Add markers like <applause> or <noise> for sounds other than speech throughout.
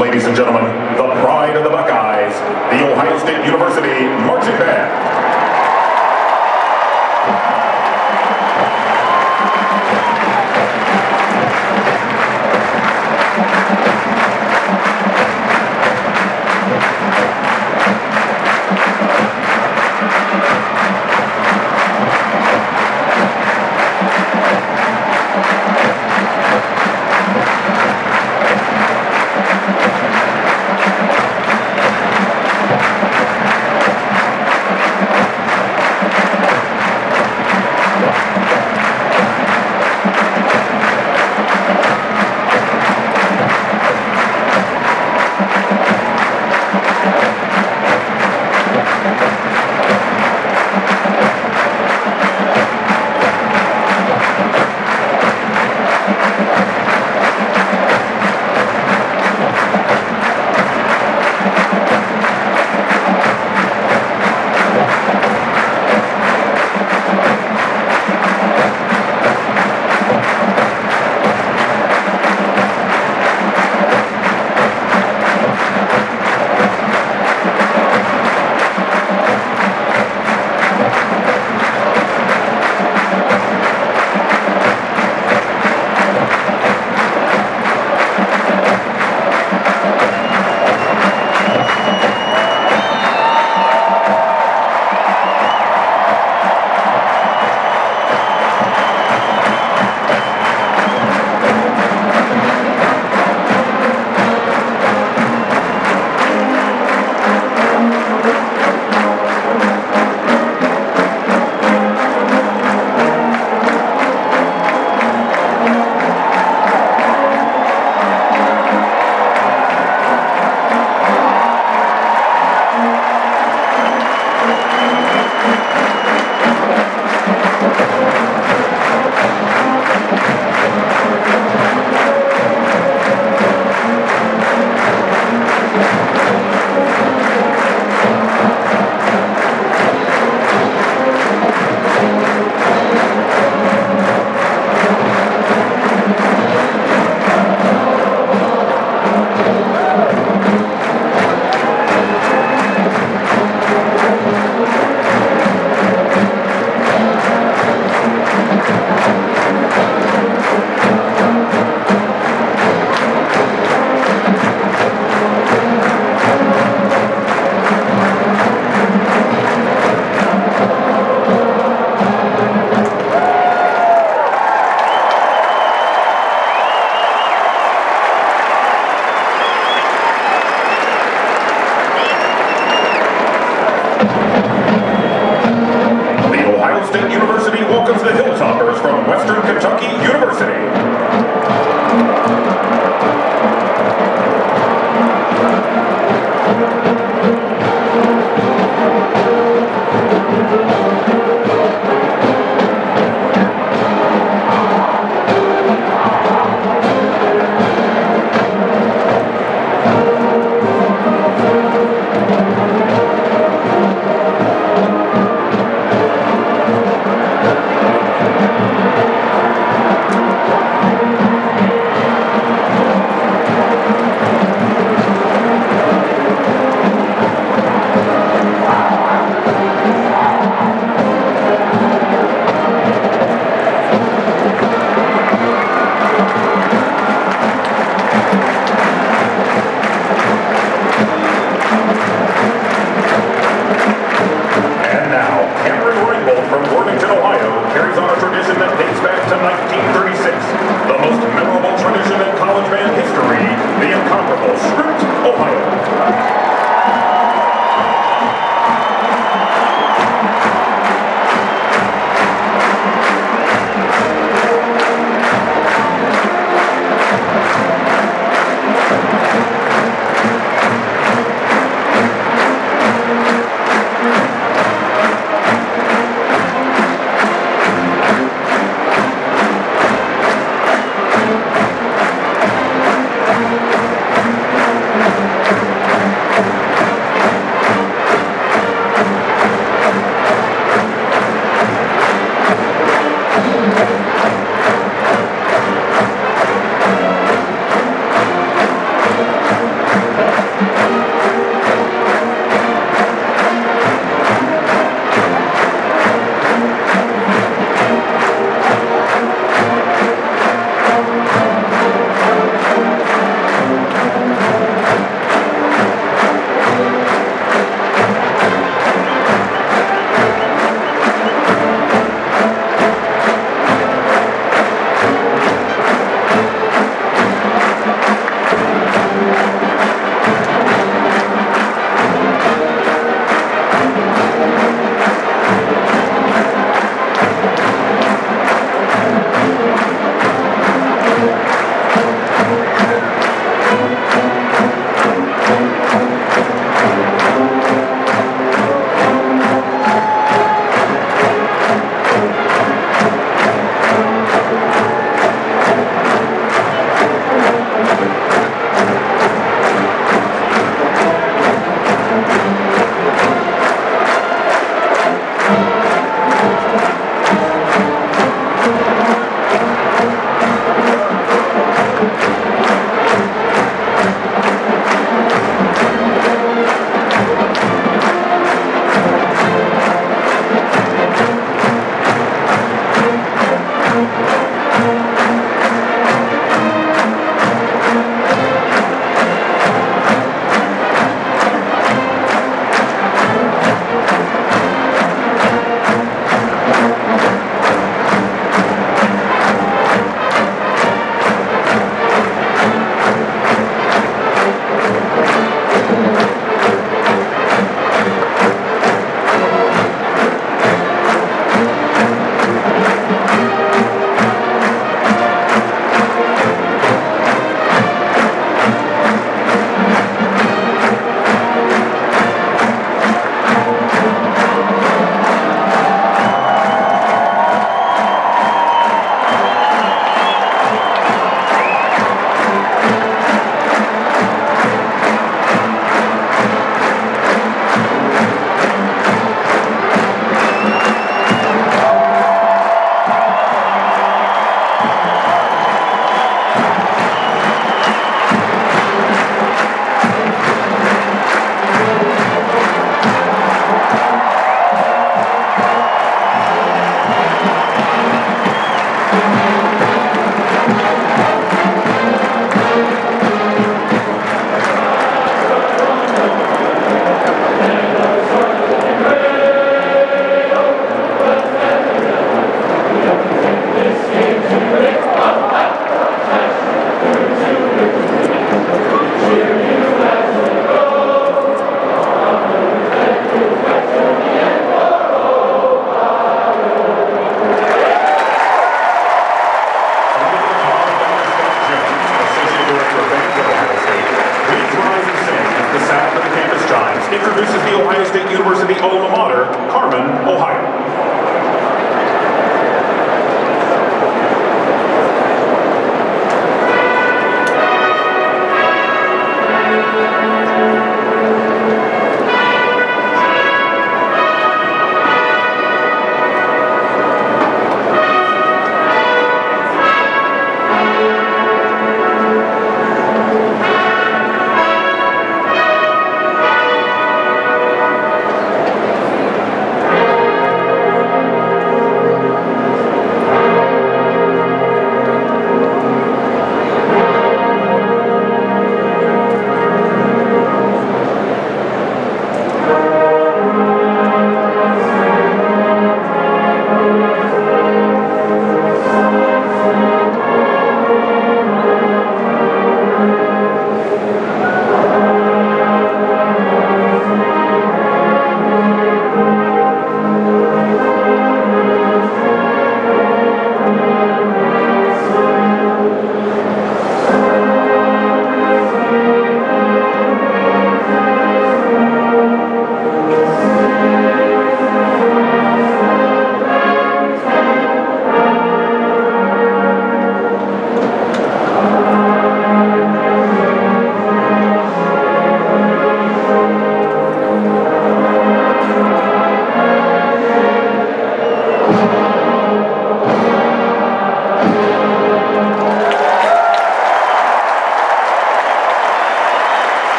Ladies and gentlemen, the pride of the Buckeyes, the Ohio State University Marching Band.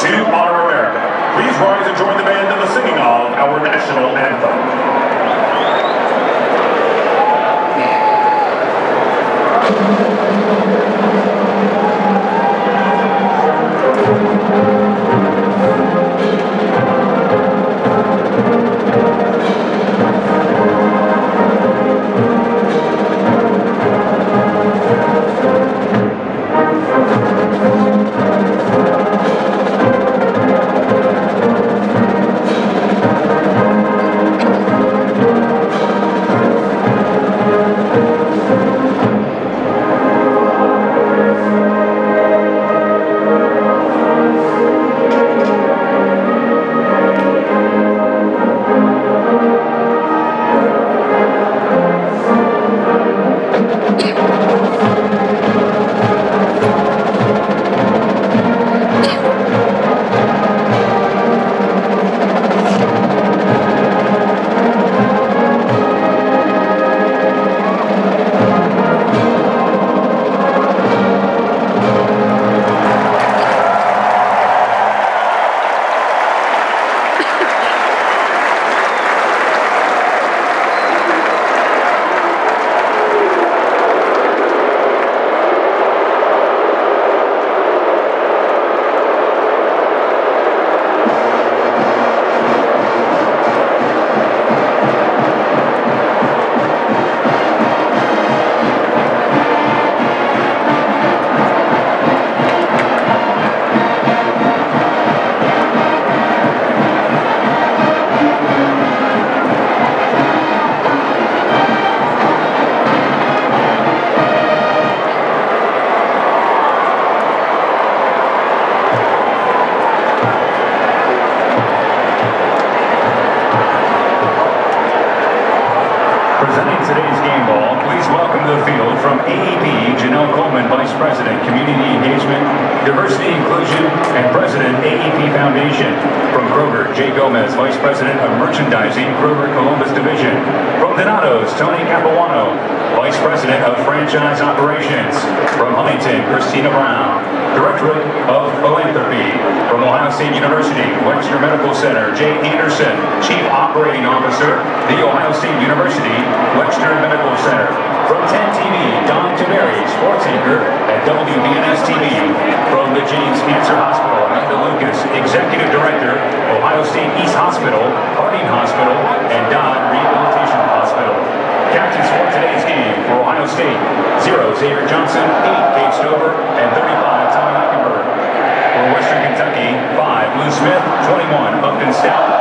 To honor America. Please rise and join the band in the singing of our national anthem. <laughs> Presenting today's game ball, please welcome to the field from AEP, Janelle Coleman, Vice President, Community Engagement, Diversity Inclusion, and President, AEP Foundation. From Kroger, Jay Gomez, Vice President of Merchandising, Kroger Columbus Division. From Donato's, Tony Capuano, Vice President of Franchise Operations. From Huntington, Christina Brown, Directorate of Philanthropy. From Ohio State University, Wexner Medical Center, Jay Anderson, Chief Operating Officer, The Ohio State University, Wexner Medical 21 Upton Stout,